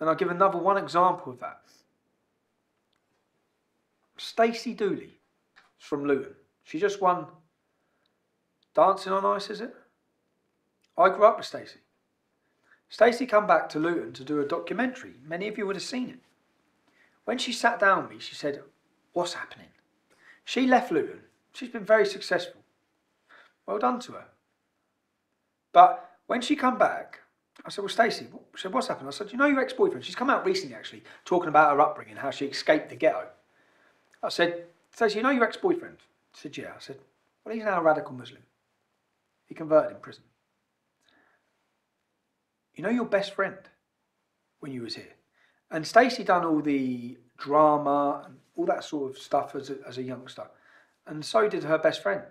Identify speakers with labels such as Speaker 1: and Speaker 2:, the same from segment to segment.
Speaker 1: And I'll give another one example of that. Stacey Dooley from Luton. She just won Dancing on Ice, is it? I grew up with Stacey. Stacey come back to Luton to do a documentary. Many of you would have seen it. When she sat down with me, she said, What's happening? She left Luton. She's been very successful. Well done to her. But when she come back, I said, well, Stacey, she said, what's happened? I said, you know your ex-boyfriend? She's come out recently, actually, talking about her upbringing, how she escaped the ghetto. I said, Stacey, you know your ex-boyfriend? She said, yeah. I said, well, he's now a radical Muslim. He converted in prison. You know your best friend when you was here. And Stacey done all the drama and all that sort of stuff as a, as a youngster. And so did her best friend.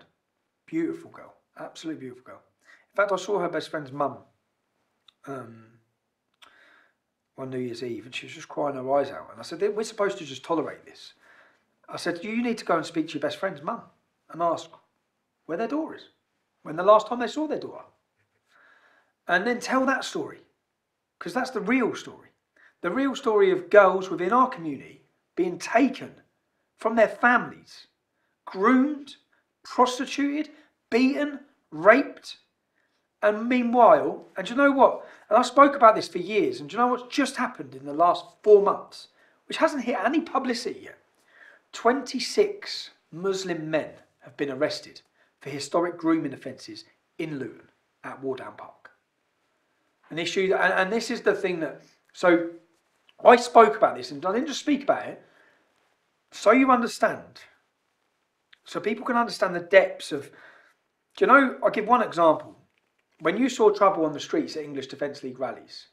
Speaker 1: Beautiful girl. Absolutely beautiful girl. In fact, I saw her best friend's mum um, one New Year's Eve and she was just crying her eyes out. And I said, We're supposed to just tolerate this. I said, You need to go and speak to your best friend's mum and ask where their daughter is, when the last time they saw their daughter. And then tell that story because that's the real story. The real story of girls within our community being taken from their families, groomed, prostituted, beaten, raped, and meanwhile, and you know what? And I spoke about this for years, and you know what's just happened in the last four months, which hasn't hit any publicity yet? 26 Muslim men have been arrested for historic grooming offences in Luton at Wardown Park. An issue, and, and this is the thing that, so I spoke about this, and I didn't just speak about it, so you understand, so people can understand the depths of, do you know, I'll give one example. When you saw trouble on the streets at English Defence League rallies,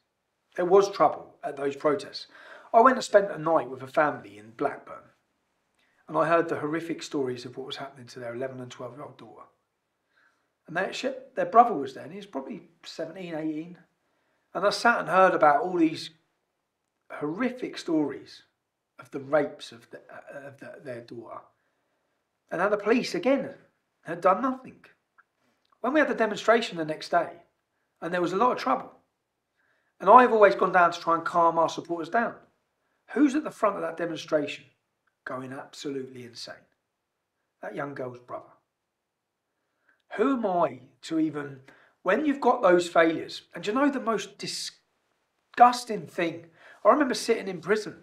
Speaker 1: there was trouble at those protests. I went and spent a night with a family in Blackburn, and I heard the horrific stories of what was happening to their 11 and 12 year old daughter. And their, their brother was there, and he was probably 17, 18. And I sat and heard about all these horrific stories of the rapes of, the, uh, of the, their daughter. And how the police, again, had done nothing. When we had the demonstration the next day, and there was a lot of trouble, and I've always gone down to try and calm our supporters down. Who's at the front of that demonstration going absolutely insane? That young girl's brother. Who am I to even, when you've got those failures, and you know the most disgusting thing? I remember sitting in prison.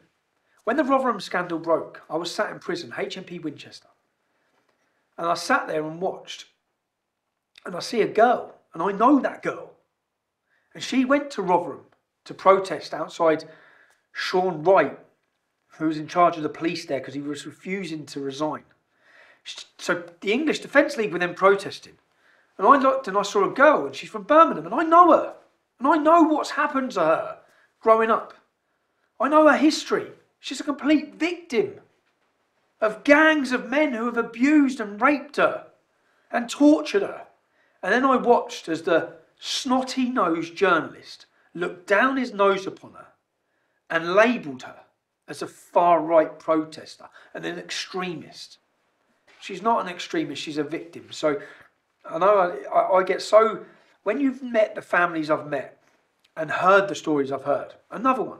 Speaker 1: When the Rotherham scandal broke, I was sat in prison, HMP Winchester. And I sat there and watched. And I see a girl, and I know that girl. And she went to Rotherham to protest outside Shaun Wright, who was in charge of the police there because he was refusing to resign. So the English Defence League were then protesting. And I looked and I saw a girl, and she's from Birmingham, and I know her. And I know what's happened to her growing up. I know her history. She's a complete victim of gangs of men who have abused and raped her and tortured her. And then I watched as the snotty nosed journalist looked down his nose upon her and labelled her as a far right protester and an extremist. She's not an extremist, she's a victim. So I know I, I, get so, when you've met the families I've met and heard the stories I've heard, another one,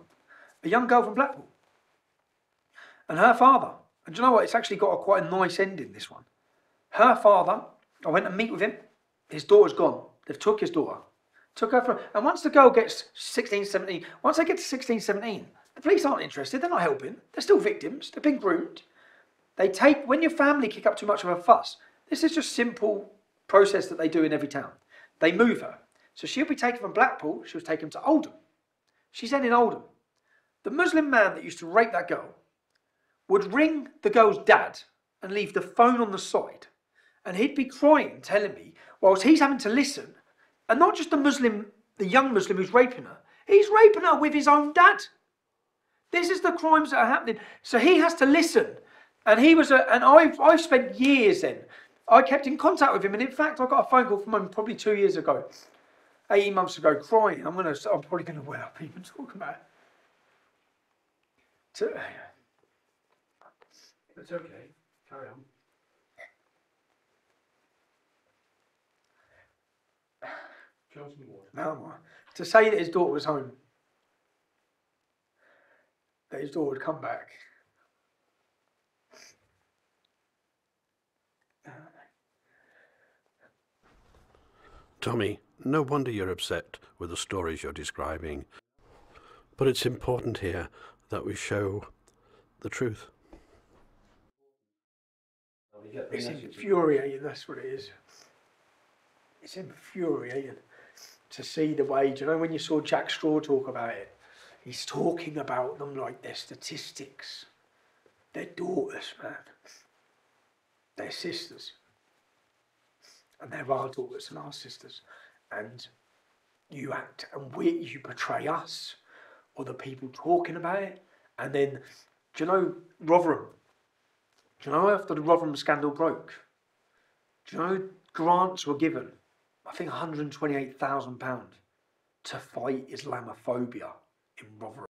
Speaker 1: a young girl from Blackpool, and her father and do you know what? It's actually got a quite a nice ending, this one. Her father, I went to meet with him. His daughter's gone. They've took his daughter. Took her from, and once the girl gets 16, 17, once they get to 16, 17, the police aren't interested. They're not helping. They're still victims. They've been groomed. They take, when your family kick up too much of a fuss, this is just simple process that they do in every town. They move her. So she'll be taken from Blackpool. She'll was taken to Oldham. She's then in Oldham. The Muslim man that used to rape that girl would ring the girl's dad and leave the phone on the side. And he'd be crying, telling me, whilst he's having to listen, and not just the Muslim, the young Muslim who's raping her, he's raping her with his own dad. This is the crimes that are happening. So he has to listen. And he was a, and I've, I've spent years then. I kept in contact with him. And in fact, I got a phone call from him probably two years ago, 18 months ago, crying. I'm to, I'm probably going to well up even talking about it. So,
Speaker 2: it's okay. Carry on. Johnson water.
Speaker 1: No, to say that his daughter was home. that his daughter would come back.
Speaker 3: Tommy, no wonder you're upset with the stories you're describing. But it's important here that we show the truth.
Speaker 2: Well, we get the
Speaker 1: It's infuriating, that's what it is. It's infuriating to see the way, do you know, when you saw Jack Straw talk about it, he's talking about them like they're statistics. They're daughters, man. They're sisters. And they're our daughters and our sisters. And you act and we you betray us or the people talking about it. And then do you know Rotherham? Do you know after the Rotherham scandal broke? Do you know grants were given? I think £128,000 to fight Islamophobia in Rotherham.